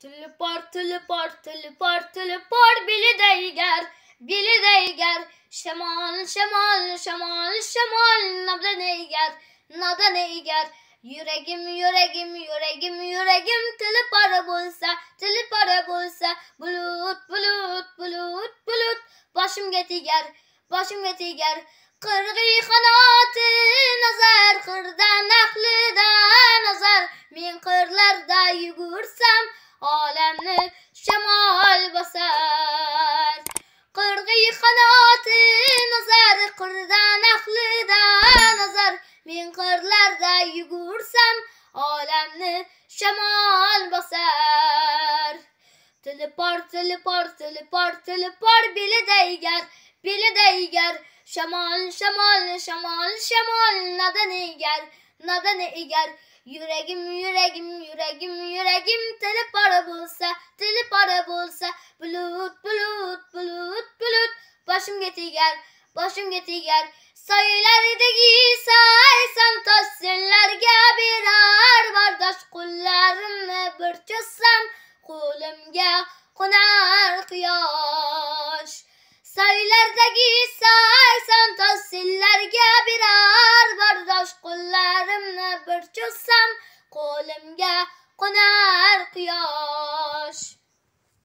Tulipar, tulipar, tulipar, tulipar, bili deyger, bili deyger. Şemal, şemal, şemal, şemal, nabda neyger, nada neyger. Yüreğim, yüreğim, yüreğim, yüreğim, tulipar bulsa, tulipar bulsa. Bulut, bulut, bulut, bulut, başım getiger, başım getiger. Kırgı kanatı nazar, kırdan aklıda nazar. Min kırlarda yürürsem, olamni shamol bosar. Qirg'iy qanoti nazar qirdan ahlidan nazar. Men qirlarda yugursam olamni shamol bosar. Tulpor tulpor tulpor tulpor belida egar belida egar shamol shamol shamol shamol nadani egar nadani egar Yüreğim, yüreğim, yüreğim, yüreğim, teli para bulsa, teli para bulsa. Bulut, bulut, bulut, bulut, başım getiger, başım getiger. Sayılardaki saysam tassillerge birer bardaş kullarımı bir çözsem, kulumga konar kıyaş. Sayılardaki saysam cho'zsam qo'limga qo'nar quyosh